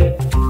it.